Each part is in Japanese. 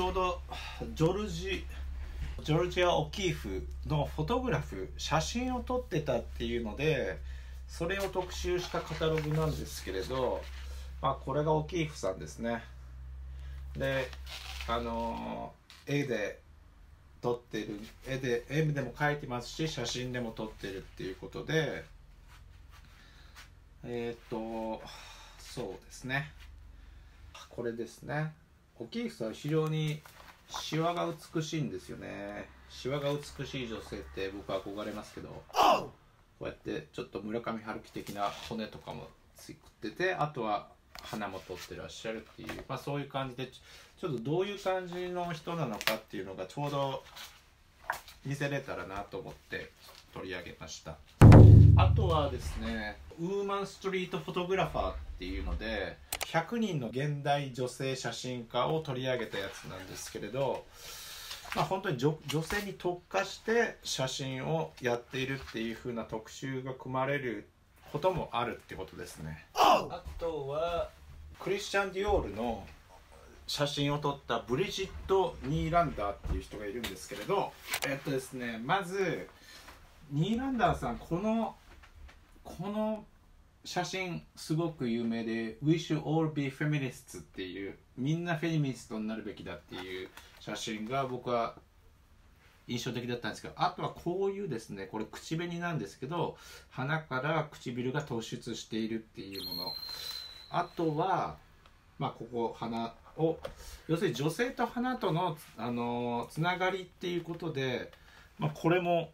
ちょうどジョルジジョルジア・オキーフのフォトグラフ写真を撮ってたっていうのでそれを特集したカタログなんですけれど、まあ、これがオキーフさんですね。であの絵で撮ってる絵で絵でも描いてますし写真でも撮ってるっていうことでえっ、とそうですね。これですね。オキーフさんは非常にシワが美しいんですよね。シワが美しい女性って僕は憧れますけどこうやってちょっと村上春樹的な骨とかも作っててあとは花も取ってらっしゃるっていう、まあ、そういう感じでちょっとどういう感じの人なのかっていうのがちょうど見せれたらなと思って取り上げましたあとはですねウーマンストリートフォトグラファーっていうので100人の現代女性写真家を取り上げたやつなんですけれどまあ、本当に女性に特化して写真をやっているっていう風な特集が組まれることもあるってことですね。あとはクリスチャン・ディオールの写真を撮ったブリジット・ニーランダーっていう人がいるんですけれどえっとですねまずニーランダーさんこのこの写真すごく有名で「We should all be feminists」っていうみんなフェミニストになるべきだっていう写真が僕は印象的だったんですけどあとはこういうですねこれ口紅なんですけど鼻から唇が突出しているっていうもの。あとはまあここ鼻を要するに女性と花とのあのつながりっていうことで、まあ、これも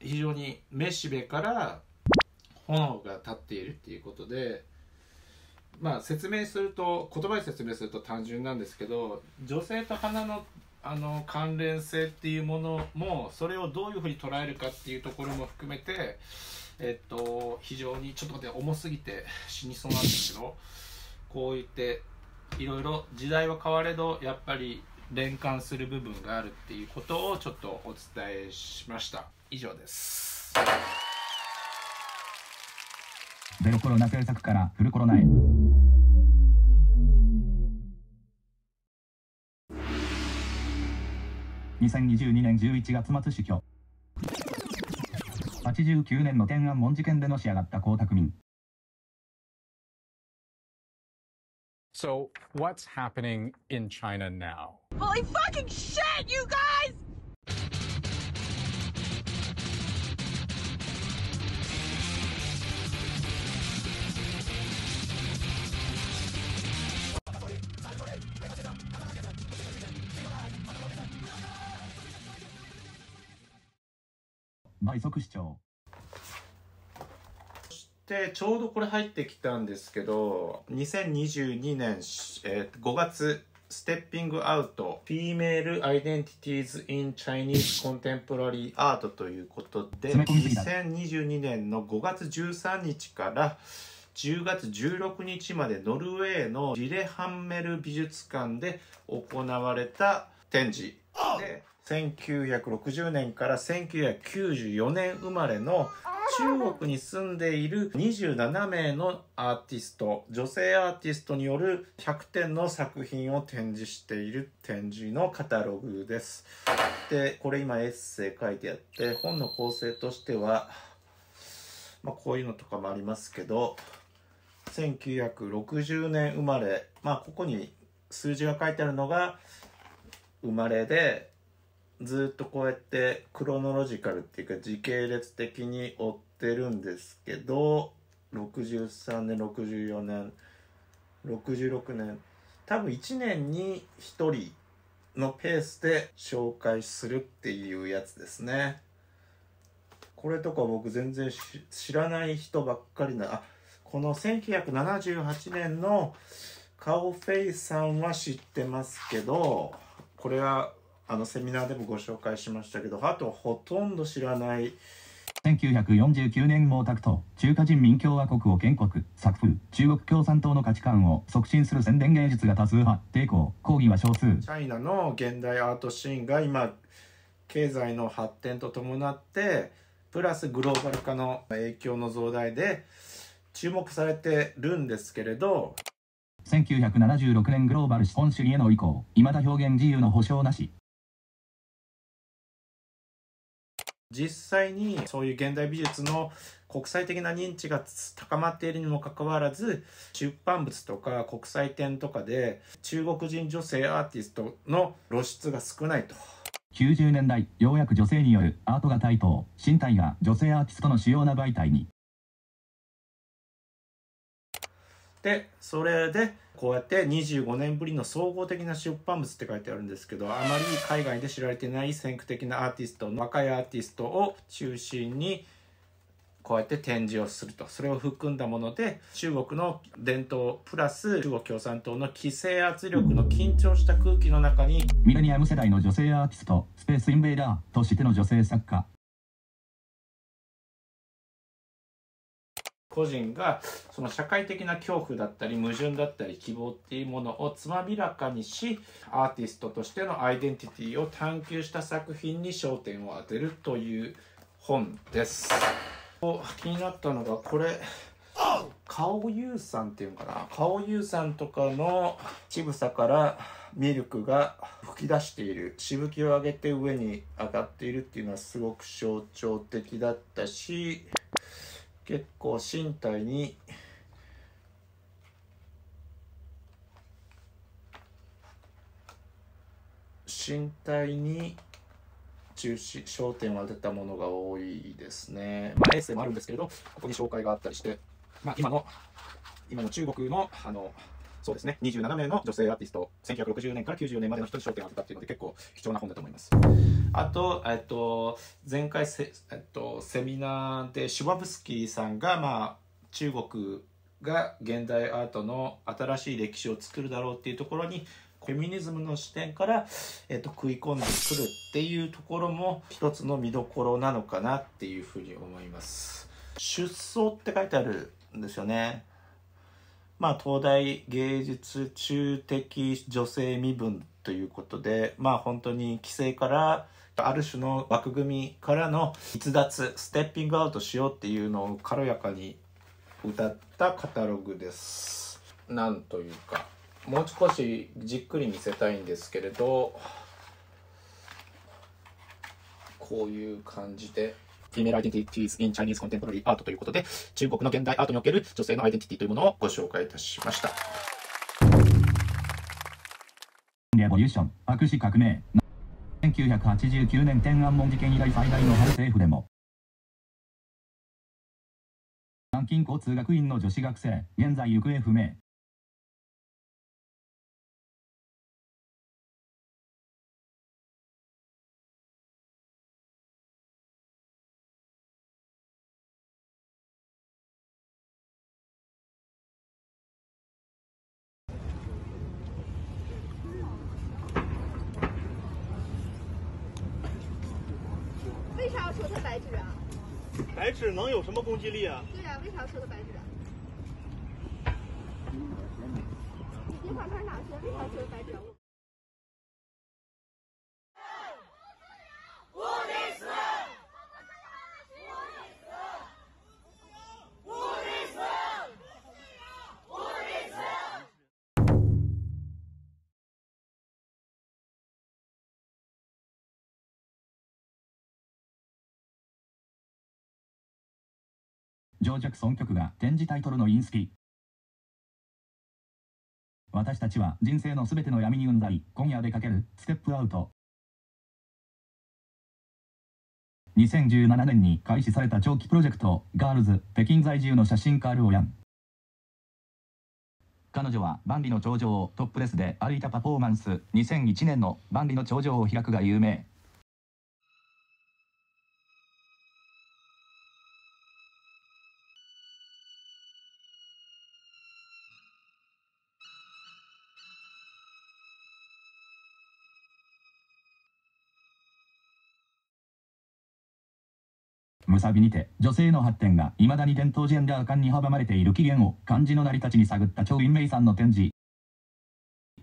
非常にめしべから炎が立っているっていうことでまあ説明すると言葉で説明すると単純なんですけど女性と花のあの関連性っていうものもそれをどういうふうに捉えるかっていうところも含めてえっと非常にちょっと待って重すぎて死にそうなんですけどこう言っていろいろ時代は変われどやっぱり連関する部分があるっていうことをちょっとお伝えしました。以上です。ゼロコロナ政策からフルコロナへ。2022年11月末死去89年の天安門事件でのし上がった江沢民。So, what's happening in China now? Holy fucking shit, 倍速視聴。でちょうどこれ入ってきたんですけど2022年、えー、5月ステッピングアウト Female Identities in Chinese Contemporary Art ということで2022年の5月13日から10月16日までノルウェーのリレハンメル美術館で行われた展示で1960年から1994年生まれの中国に住んでいる27名のアーティスト女性アーティストによる100点の作品を展示している展示のカタログです。でこれ今エッセイ書いてあって本の構成としては、まあ、こういうのとかもありますけど1960年生まれまあここに数字が書いてあるのが生まれでずっとこうやってクロノロジカルっていうか時系列的に追ってるんですけど63年64年66年多分1年に1人のペースで紹介するっていうやつですね。これとか僕全然知らない人ばっかりなあこの1978年のカオフェイさんは知ってますけどこれはあのセミナーでもご紹介しましたけどあとほとんど知らない。1949年毛沢東中華人民共和国を建国。作風中国共産党の価値観を促進する宣伝芸術が多数派。抵抗抗議は少数。チャイナの現代アートシーンが今経済の発展とともなってプラスグローバル化の影響の増大で注目されてるんですけれど。1976年グローバル資本主義への移行。未だ表現自由の保障なし実際にそういう現代美術の国際的な認知が高まっているにもかかわらず出版物とか国際展とかで中国人女性アーティストの露出が少ないと。90年代ようやく女性によるアートが台頭身体が女性アーティストの主要な媒体にでそれでこうやって25年ぶりの総合的な出版物って書いてあるんですけどあまり海外で知られてない先駆的なアーティスト若いアーティストを中心にこうやって展示をすると。それを含んだもので中国の伝統プラス中国共産党の規制圧力の緊張した空気の中にミレニアム世代の女性アーティストスペースインベーダーとしての女性作家個人がその社会的な恐怖だったり矛盾だったり希望っていうものをつまびらかにしアーティストとしてのアイデンティティを探求した作品に焦点を当てるという本です。気になったのがこれ顔優さんっていうのかな？顔優さんとかの乳房からミルクが噴き出しているしぶきを上げて上に上がっているっていうのはすごく象徴的だったし結構身体に身体に中心焦点を当てたものが多いですね。まあ、エッセイもあるんですけれど、ここに紹介があったりして、まあ、今の、今の中国の、あの、そうですね、27名の女性アーティスト、1960年から90年までの人に焦点を当てたっていうので、結構貴重な本だと思います。あと、えっと、前回セ,、えっと、セミナーでシュバブスキーさんが、まあ、中国が現代アートの新しい歴史を作るだろうっていうところに、フェミニズムの視点から、えっと、食い込んでくるっていうところも一つの見どころなのかなっていうふうに思います。出走って書いてあるんですよね。まあ、東大芸術中的女性身分ということで、まあ本当に規制から、ある種の枠組みからの逸脱、ステッピングアウトしようっていうのを軽やかに歌ったカタログです。なんというか、もう少しじっくり見せたいんですけれど、こういう感じで、Female Identities in Chinese Contemporary Art ということで、中国の現代アートにおける女性のアイデンティティというものをご紹介いたしました。レボリューション白紙革命。1989年天安門事件以来最大の反政府デモ南京交通学院の女子学生現在行方不明。啥要说他白纸啊？白纸能有什么攻击力啊？对呀、为啥要抽他白纸啊？你一会儿看哪去？为啥要抽他白纸ジョージャクソン曲が展示タイトルのインスキ私たちは人生のすべての闇にうんざり今夜出かける。ステップアウト。2017年に開始された長期プロジェクトガールズ北京在住の写真家ルオヤン。彼女は万里の長城をトップレスで歩いたパフォーマンス。2001年の万里の長城を開くが有名。ムサビにて女性の発展が未だに伝統ジェンダー感に阻まれている起源を漢字の成り立ちに探った張雲明さんの展示。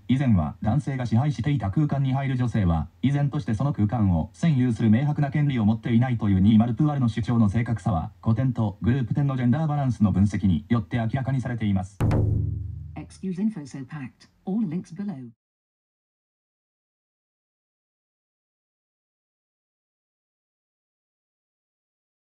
以前は男性が支配していた空間に入る女性は依然としてその空間を占有する明白な権利を持っていないという202プアルの主張の正確さは古典とグループ展のジェンダーバランスの分析によって明らかにされています。